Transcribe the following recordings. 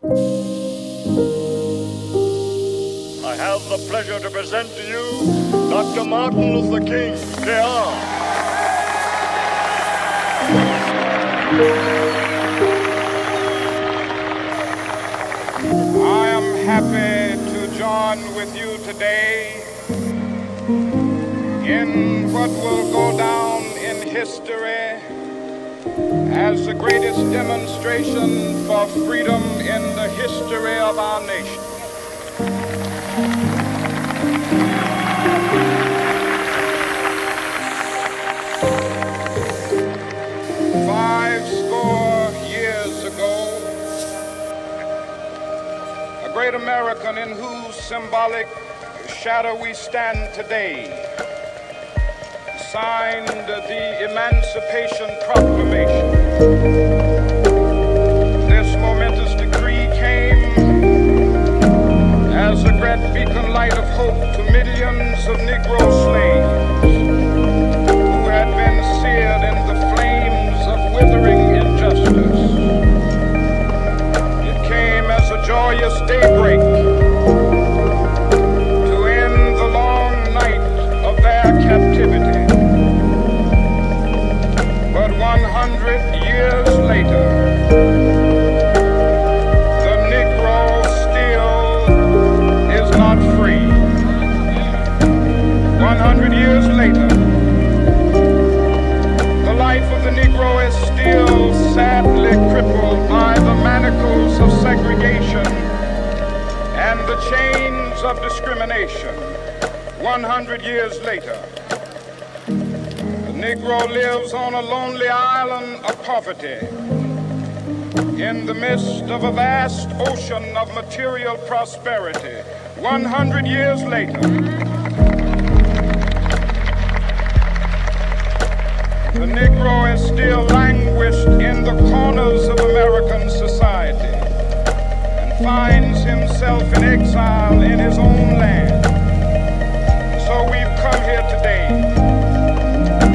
I have the pleasure to present to you Dr. Martin Luther King, Jr. I am happy to join with you today in what will go down in history as the greatest demonstration for freedom in the history of our nation. Five score years ago, a great American in whose symbolic shadow we stand today signed the Emancipation Proclamation. Of discrimination. 100 years later, the Negro lives on a lonely island of poverty in the midst of a vast ocean of material prosperity. 100 years later, the Negro is still languished in the corners of American society finds himself in exile in his own land. So we've come here today to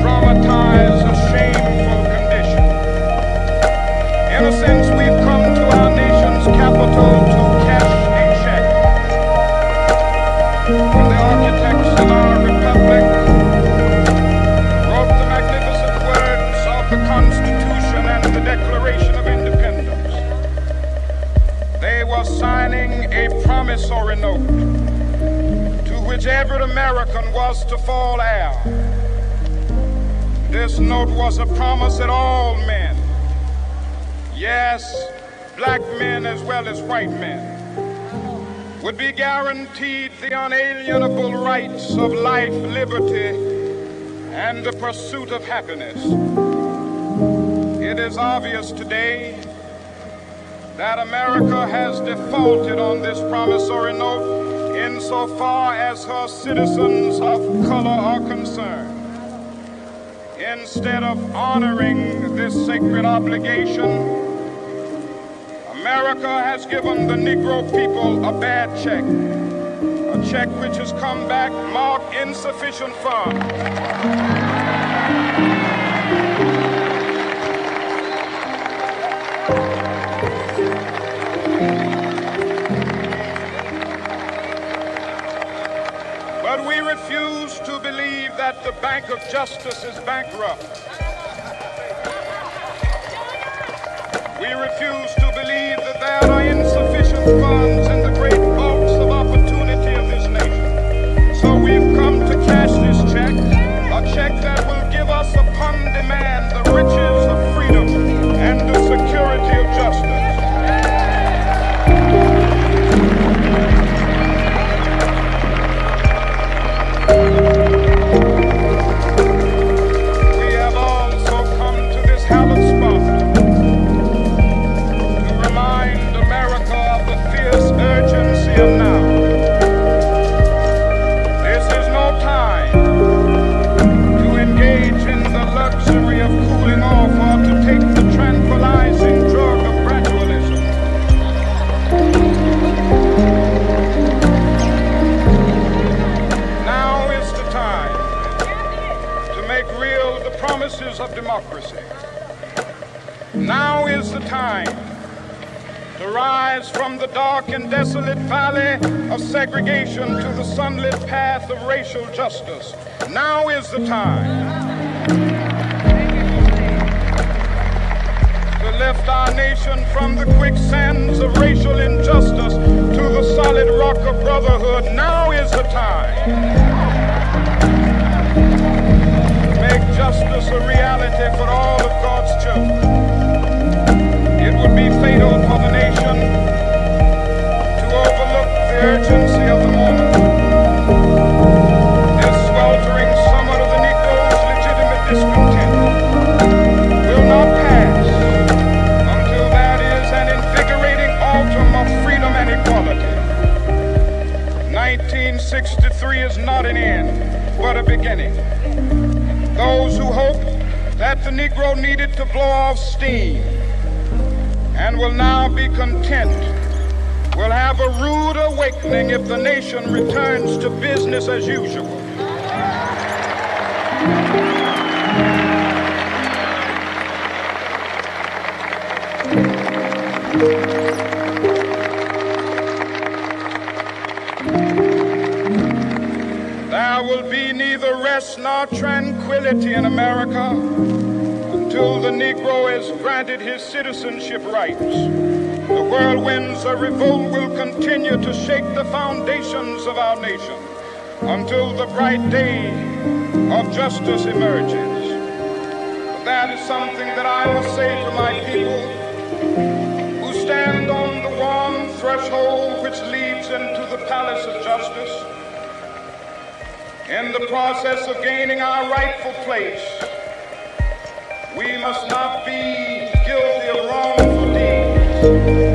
dramatize a shameful condition. In a sense, we've come to our nation's capital to cash a check. Note to which every American was to fall heir. This note was a promise that all men, yes, black men as well as white men, would be guaranteed the unalienable rights of life, liberty, and the pursuit of happiness. It is obvious today that America has defaulted on this promissory note insofar as her citizens of color are concerned. Instead of honoring this sacred obligation, America has given the Negro people a bad check, a check which has come back marked insufficient funds. That the Bank of Justice is bankrupt. We refuse to believe that there are insufficient funds valley of segregation to the sunlit path of racial justice. Now is the time to lift our nation from the quicksands of racial injustice to the solid rock of brotherhood. Now is the time make justice a reality for all of God's children. It would be fatal for the nation 1963 is not an end, but a beginning. Those who hoped that the Negro needed to blow off steam and will now be content will have a rude awakening if the nation returns to business as usual. There will be neither rest nor tranquility in America until the Negro is granted his citizenship rights. Whirlwinds of revolt will continue to shake the foundations of our nation until the bright day of justice emerges. But that is something that I must say to my people who stand on the warm threshold which leads into the palace of justice. In the process of gaining our rightful place, we must not be guilty of wrongful deeds.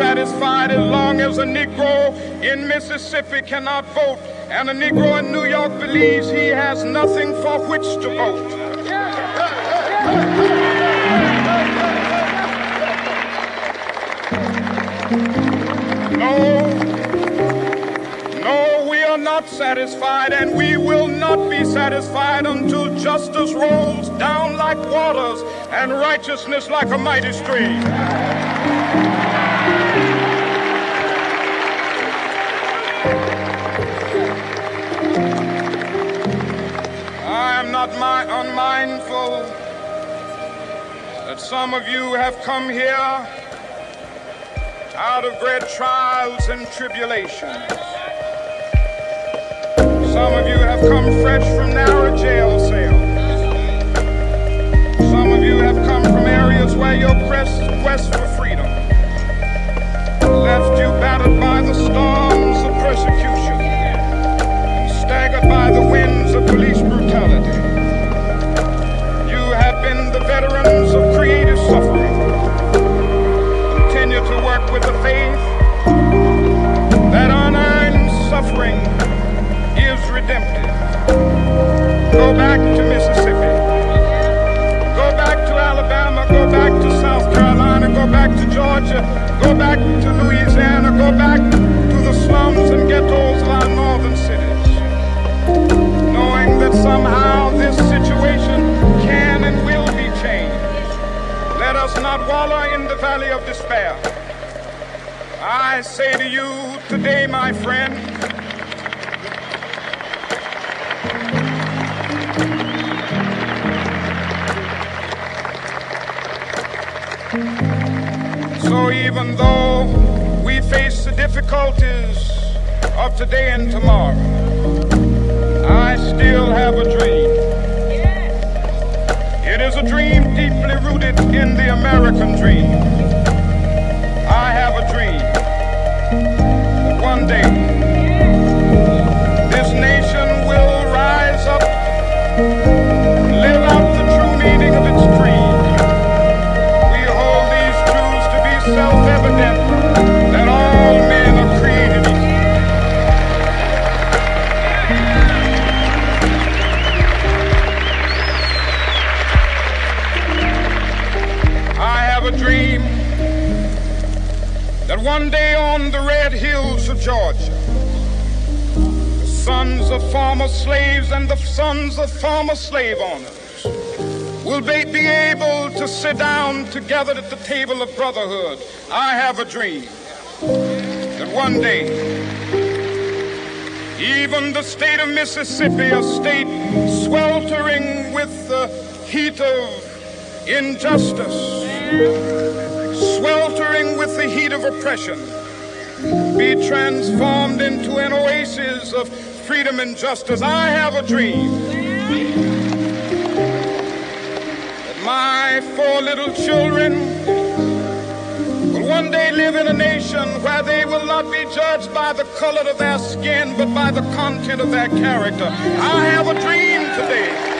Satisfied as long as a Negro in Mississippi cannot vote and a Negro in New York believes he has nothing for which to vote. No, no, we are not satisfied and we will not be satisfied until justice rolls down like waters and righteousness like a mighty stream. not my, unmindful that some of you have come here out of great trials and tribulations. Some of you have come fresh from narrow jail cells. Some of you have come from areas where your quest, quest for freedom left you battered by the storms of persecution, staggered by the winds of police brutality veterans of creative suffering continue to work with the faith that online suffering is redemptive. Go back to Mississippi. Go back to Alabama. Go back to South Carolina. Go back to Georgia. Go back to Louisiana. Go back to the slums and ghettos. Us not wallow in the valley of despair. I say to you today, my friend, So even though we face the difficulties of today and tomorrow, I still have a dream. Dream deeply rooted in the American dream. One day on the red hills of Georgia, the sons of former slaves and the sons of former slave owners will be able to sit down together at the table of brotherhood. I have a dream that one day, even the state of Mississippi, a state sweltering with the heat of injustice, sweltering with the heat of oppression, be transformed into an oasis of freedom and justice. I have a dream that my four little children will one day live in a nation where they will not be judged by the color of their skin, but by the content of their character. I have a dream today.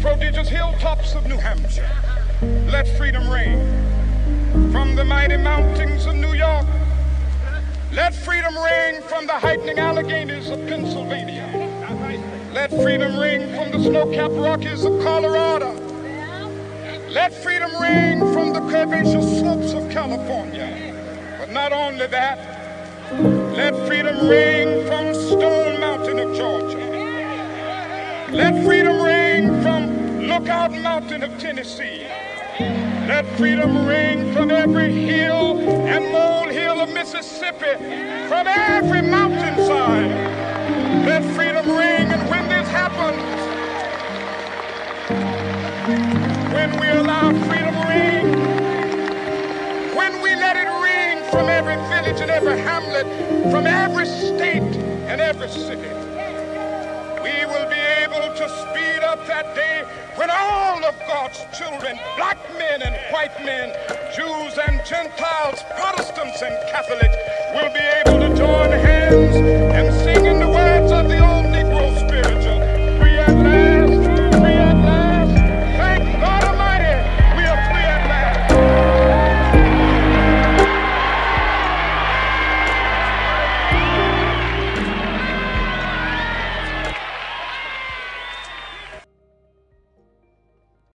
prodigious hilltops of New Hampshire. Let freedom ring from the mighty mountains of New York. Let freedom ring from the heightening Alleghanies of Pennsylvania. Let freedom ring from the snow-capped Rockies of Colorado. Let freedom ring from the curvaceous slopes of California. But not only that, let freedom ring from Stone Mountain of Georgia. Let freedom ring from Lookout Mountain of Tennessee. Let freedom ring from every hill and molehill of Mississippi, from every mountainside. Let freedom ring, and when this happens, when we allow freedom ring, when we let it ring from every village and every hamlet, from every state and every city, Up that day when all of God's children, black men and white men, Jews and Gentiles, Protestants and Catholics, will be able to join hands and sing in the words of the old.